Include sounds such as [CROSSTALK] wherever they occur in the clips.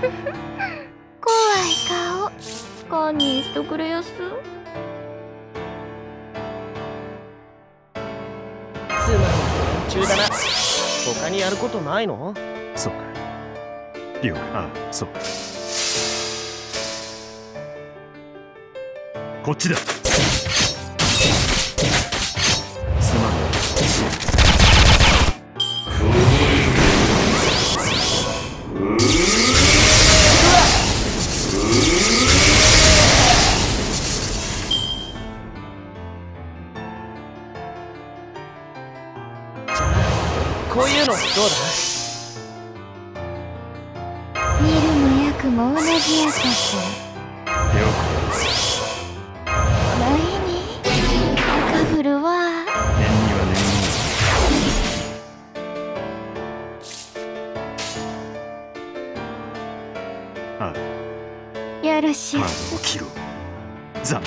[LAUGHS] 怖い顔。堪忍しとくれやす。つまり中だな。他にやることないの？そうか。了解。あそうか。こっちだこういうのどう見るも焼くも同じやさってないに赤降るわ念には念にあよろしいードを切ろうザ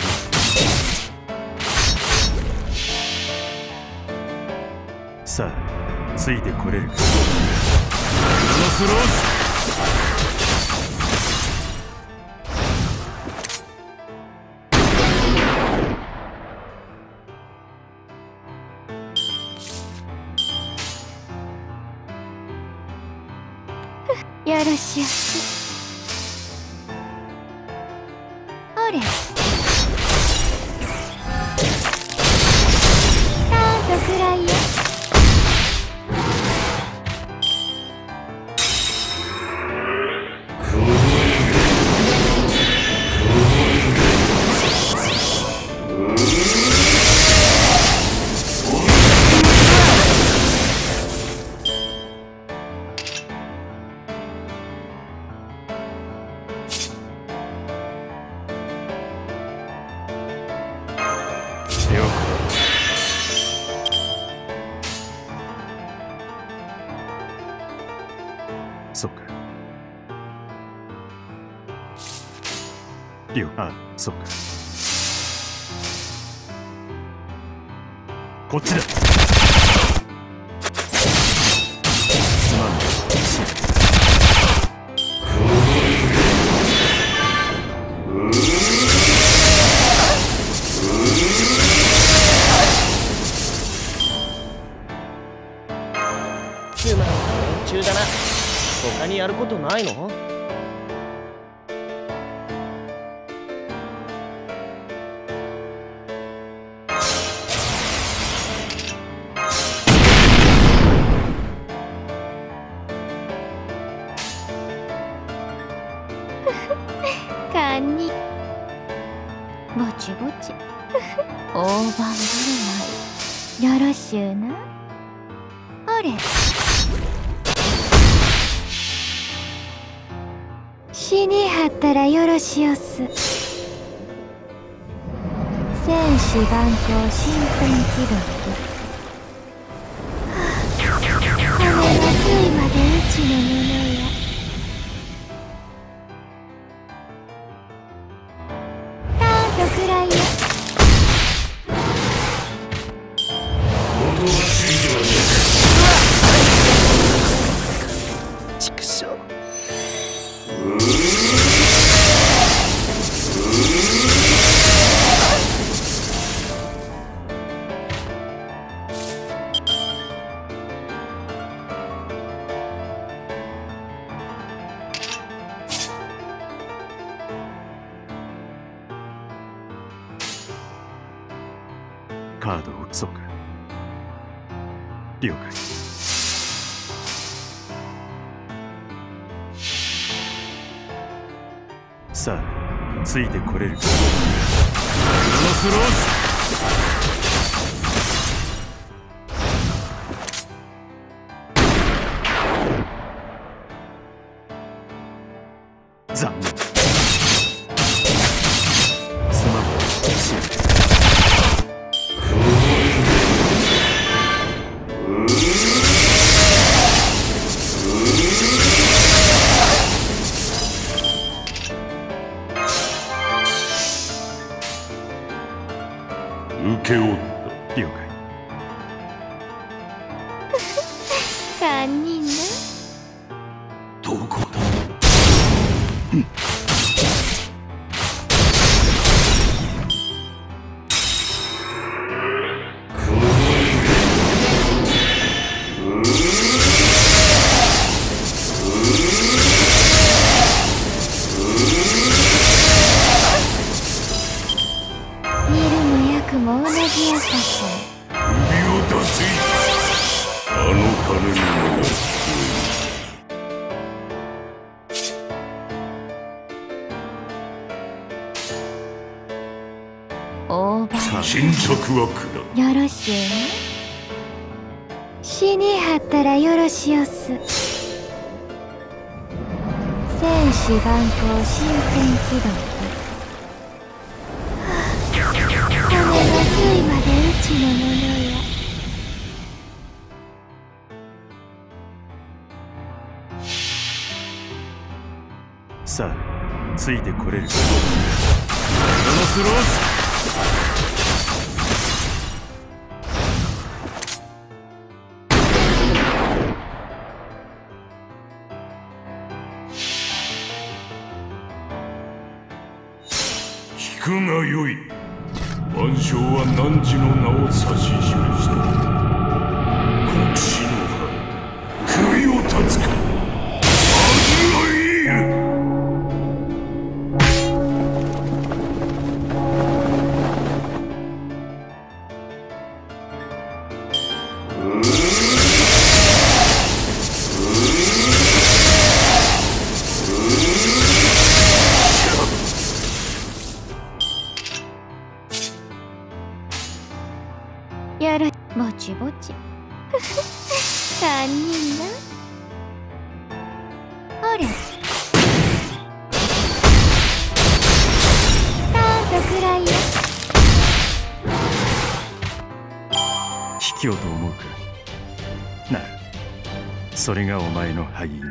さあ。ついてこれる。かロノスローズよろしやすおれ。了あそうか。こっちだ。すまん。しつまり中だな。他にやることないの？堪忍ぼちぼち。[LAUGHS] 大盤振る舞い。よろしゅうな。あれ。死にはったらよろしおす。戦士万行身辺記録。はあ。がついまでうちの畜生カードをそうか。了解。さあついてこれるか。クロノスローズ残念新着は下よろしゅうな死にはったらよろしおす。戦士万行新天気動金が髄までうちのものや。さあついてこれるか。ノスロースくがよい。万象は汝の名を指し示した？国士の葉首を断つか。アズライー。ルやらぼちぼち。堪忍な。ほれたんとくらいよ。卑怯と思うか。なあそれがお前の敗因だ